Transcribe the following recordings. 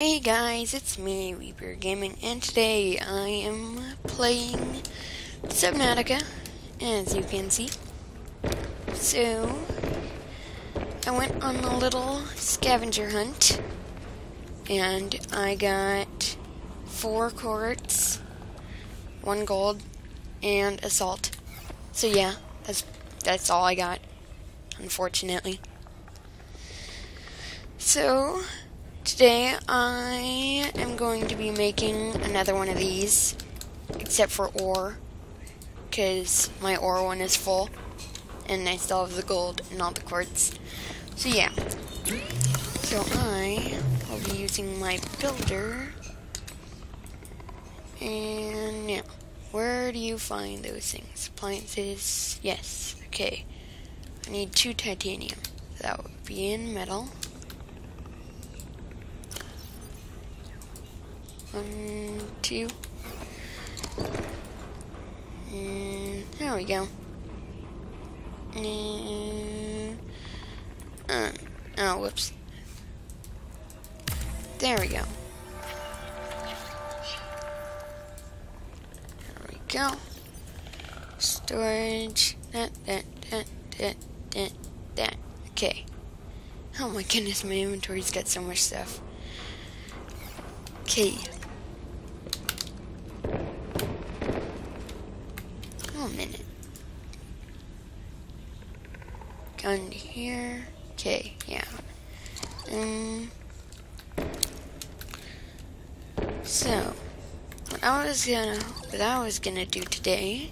Hey guys, it's me, Reaper Gaming, and today I am playing Subnautica, as you can see. So, I went on a little scavenger hunt, and I got four quartz, one gold, and a salt. So yeah, that's that's all I got, unfortunately. So, Today I am going to be making another one of these, except for ore, because my ore one is full, and I still have the gold and all the quartz. So yeah, so I will be using my builder, and yeah, where do you find those things? Appliances, yes, okay. I need two titanium, that would be in metal. One, two. And there we go. And, uh, oh, whoops. There we go. There we go. Storage. That, that, that, that, that, that. Okay. Oh my goodness, my inventory's got so much stuff. Okay. Here. Okay, yeah. Um. So, what I was gonna, what I was gonna do today,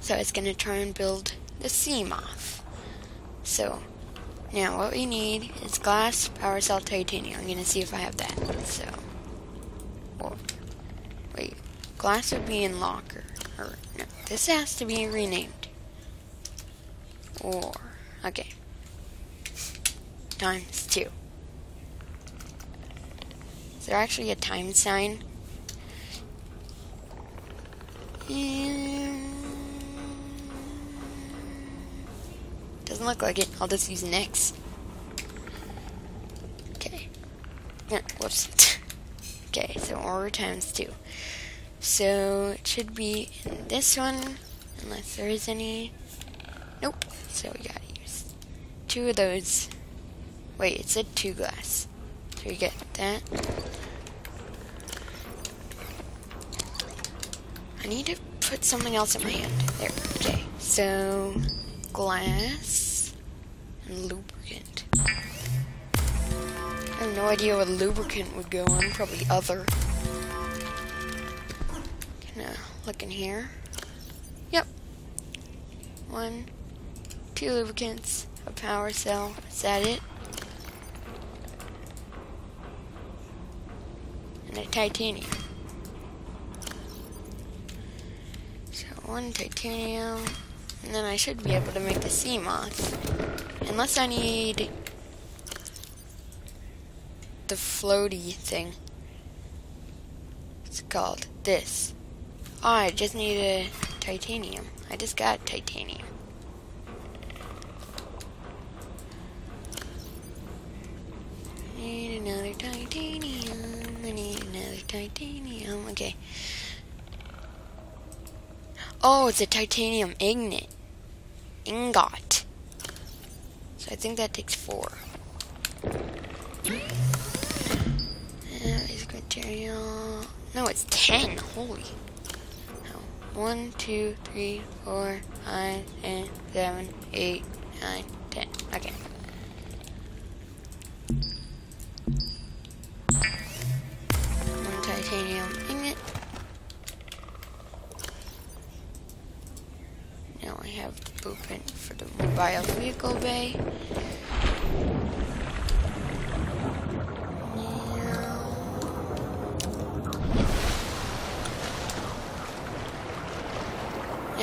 so I was gonna try and build the Seamoth. So, now what we need is glass, power cell, titanium. I'm gonna see if I have that. So, well, wait, glass would be in locker. Or, no, this has to be renamed. Or, okay. Times two. Is there actually a time sign? Doesn't look like it. I'll just use an X. Okay. Whoops. okay, so order times two. So it should be in this one, unless there is any. Nope. So we gotta use two of those. Wait, it said two glass. So we get that. I need to put something else in my hand. There. Okay. So glass and lubricant. I have no idea what lubricant would go on. Probably other. Can I look in here. Yep. One, two lubricants, a power cell. Is that it? And a titanium. So one titanium, and then I should be able to make the Seamoth. Unless I need the floaty thing. It's called this. Oh, I just need a titanium. I just got titanium. Need another titanium. Titanium. Okay. Oh, it's a titanium ingot. Ingot. So I think that takes four. Yeah, material. No, it's ten. Holy. One, two, three, four, five, six, seven, eight, nine, ten. Okay.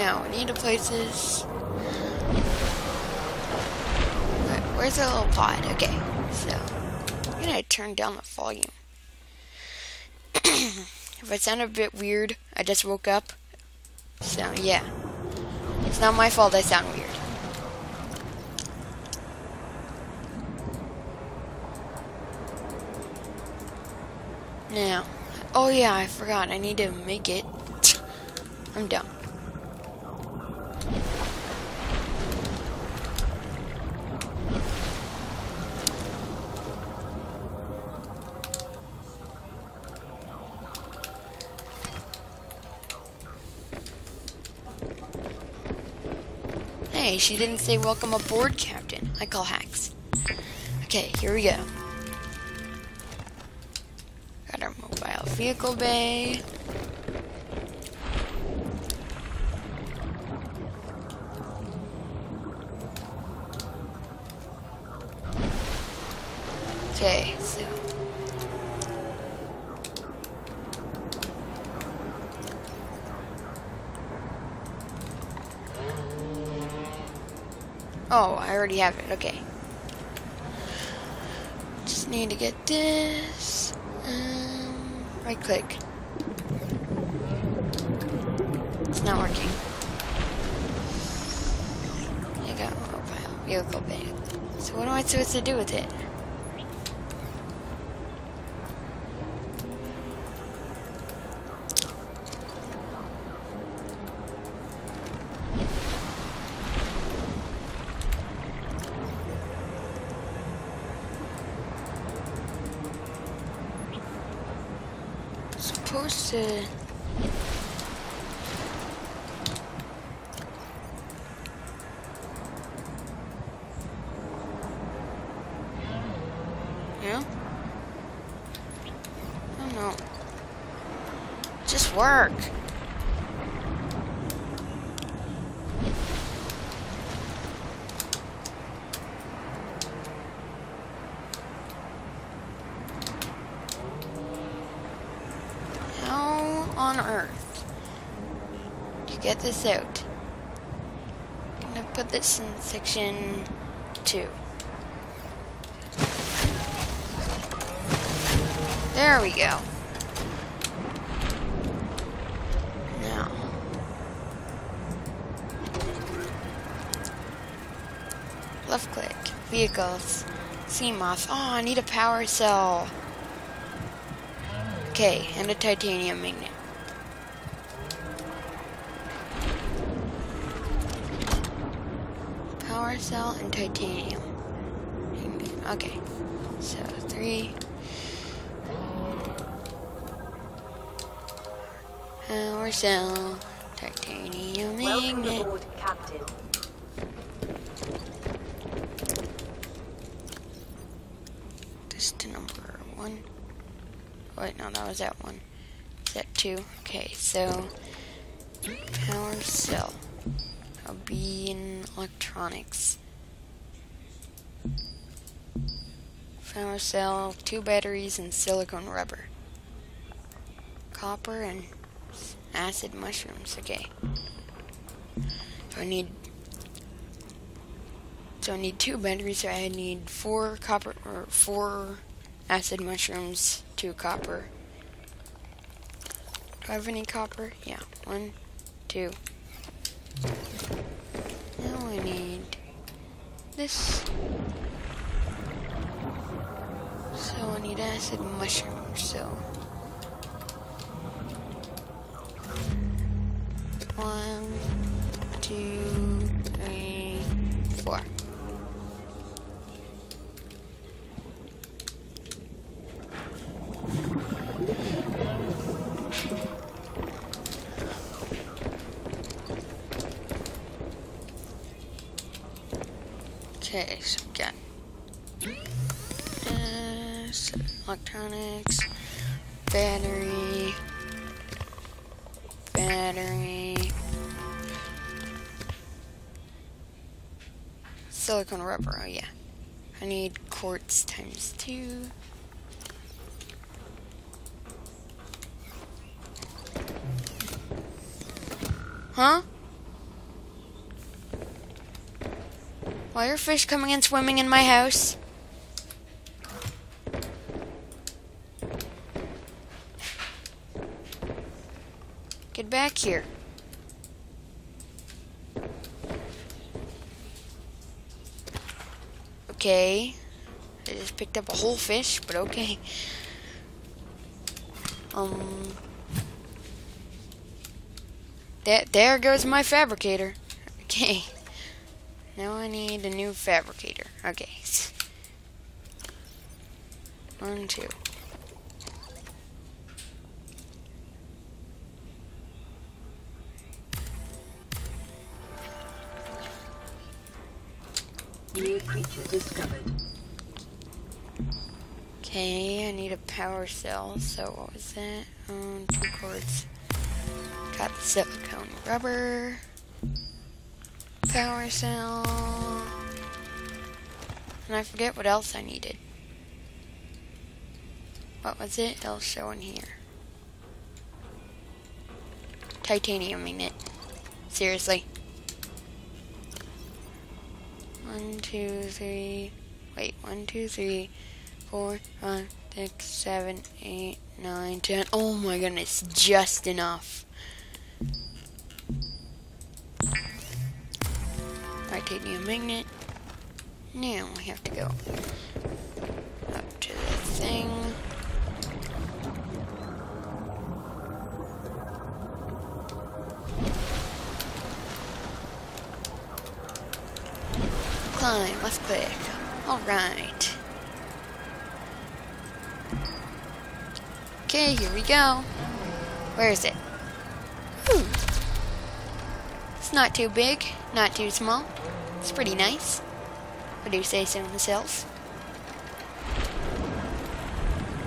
Now, I need to place this. Where's the little pod? Okay, so I'm gonna turn down the volume. if I sound a bit weird, I just woke up. So, yeah. It's not my fault I sound weird. Now, oh yeah, I forgot. I need to make it. I'm dumb. Hey, she didn't say welcome aboard, Captain. I call hacks. Okay, here we go. Got our mobile vehicle bay. Okay, so Oh, I already have it. Okay. Just need to get this. Um, right click. It's not working. I got mobile vehicle bag. So what am I supposed to do with it? To. Uh, yeah? I don't know. Just work. How on earth do you get this out? I'm gonna put this in section two. There we go. Now. Left click. Vehicles. Seamoth. Oh, I need a power cell. Okay, and a titanium ingot. Power cell and titanium. Okay, so three. Power cell, titanium Welcome magnet. aboard, Captain. This to number one. Wait, no, that was that one. Is that two? Okay, so power cell. Be in electronics. Power cell, two batteries, and silicone rubber. Copper and acid mushrooms. Okay. So I need. So I need two batteries. So I need four copper or four acid mushrooms, two copper. Do I have any copper? Yeah, one, two. Now I need this. So I need acid mushrooms, so. One, two, three, four. Okay, so we got so electronics, battery, battery, silicone rubber. Oh yeah, I need quartz times two. Huh? Why are fish coming and swimming in my house? Get back here. Okay. I just picked up a whole fish, but okay. Um. There, there goes my fabricator. Okay. Now I need a new fabricator. Okay. One, two. New creature discovered. Okay, I need a power cell. So what was that? Um, two quartz. Got the silicone rubber. Power cell. And I forget what else I needed. What was it? It'll show in here. Titanium it Seriously. One, two, three. Wait, one, two, three, four, five, six, seven, eight, nine, ten. Oh my goodness, just enough. Titanium ingot. Now we have to go up to the thing. Climb, left click. Alright. Okay, here we go. Where is it? Ooh. It's not too big, not too small. It's pretty nice. I do you say so myself.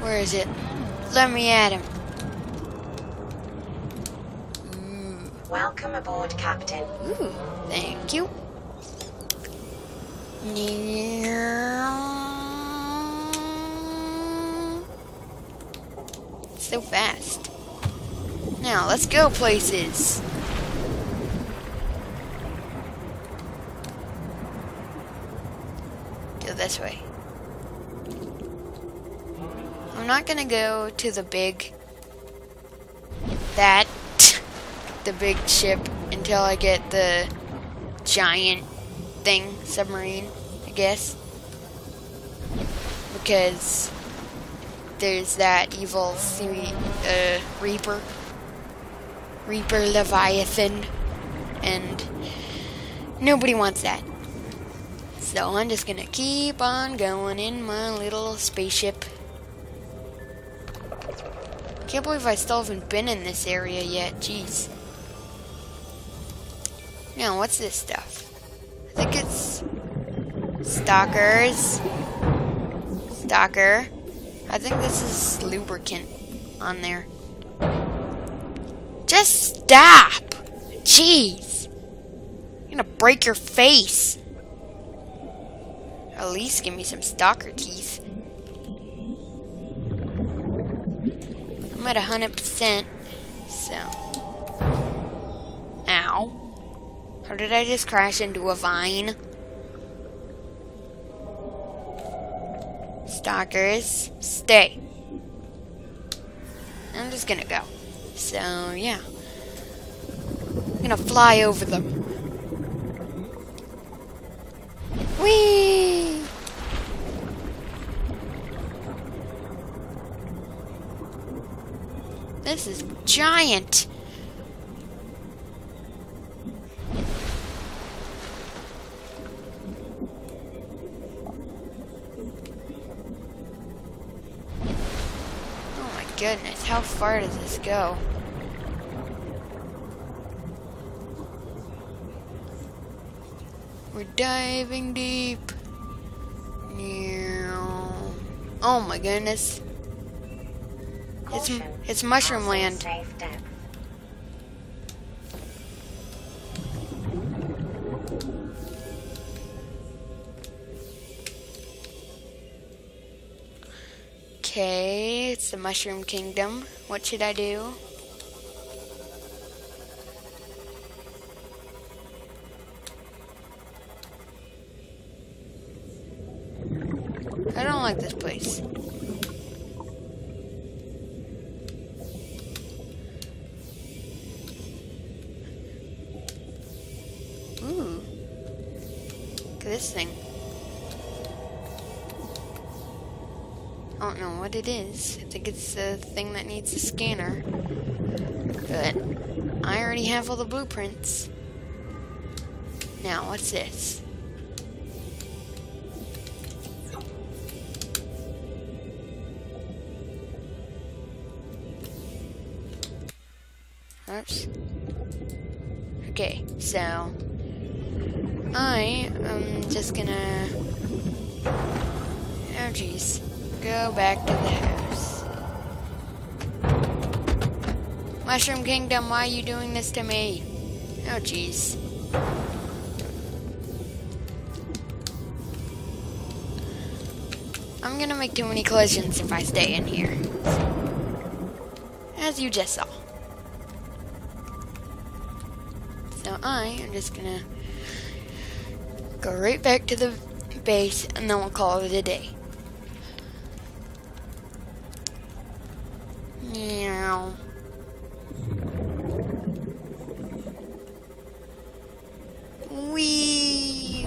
Where is it? Let me at him. Mm. Welcome aboard, Captain. Ooh, thank you. So fast. Now, let's go places. This way. I'm not gonna go to the big... That... The big ship until I get the giant thing, submarine, I guess. Because there's that evil sea, uh, Reaper. Reaper Leviathan. And nobody wants that. So I'm just gonna keep on going in my little spaceship. Can't believe I still haven't been in this area yet, jeez. Now, what's this stuff? I think it's Stalkers. Stalker. I think this is lubricant on there. Just stop! Jeez! You're gonna break your face. At least give me some stalker teeth. I'm at 100%, so. Ow. How did I just crash into a vine? Stalkers, stay. I'm just gonna go. So, yeah. I'm gonna fly over them. Whee! This is giant. Oh my goodness, how far does this go? We're diving deep. Oh my goodness. It's, it's mushroom land. Okay, it's the Mushroom Kingdom. What should I do? I don't like this place. Thing. Oh, don't know what it is. I think it's the thing that needs a scanner. But I already have all the blueprints. Now, what's this? Oops. Okay, so I am just gonna oh jeez go back to the house. Mushroom Kingdom, why are you doing this to me? Oh jeez. I'm gonna make too many collisions if I stay in here. As you just saw. So I am just gonna go right back to the base and then we'll call it a day. Meow. Wee.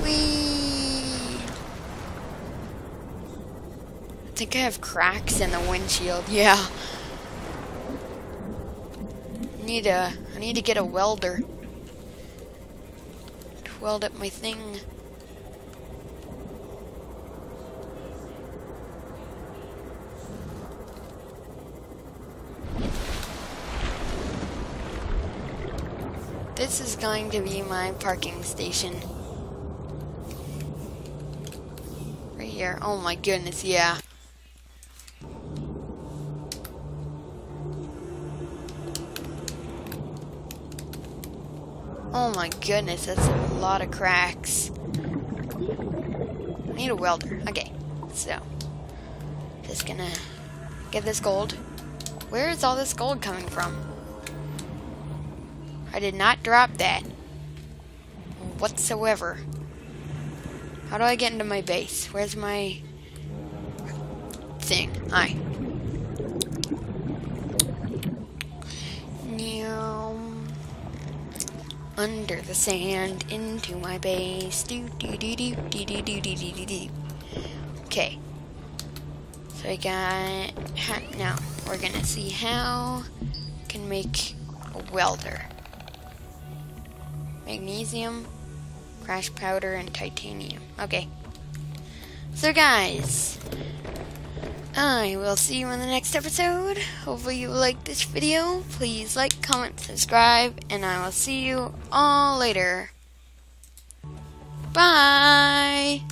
Wee. I think I have cracks in the windshield. Yeah. Need a I need to get a welder. To weld up my thing. This is going to be my parking station. Right here. Oh my goodness, yeah. Oh my goodness, that's a lot of cracks. I need a welder. Okay, so just gonna get this gold. Where is all this gold coming from? I did not drop that whatsoever. How do I get into my base? Where's my thing? Hi. Meow. Under the sand into my base. Do do do do do do do do do do. Okay. So I got now we're gonna see how I can make a welder. Magnesium, crash powder, and titanium. Okay. So guys, I will see you in the next episode. Hopefully you like this video. Please like, comment, subscribe, and I will see you all later. Bye!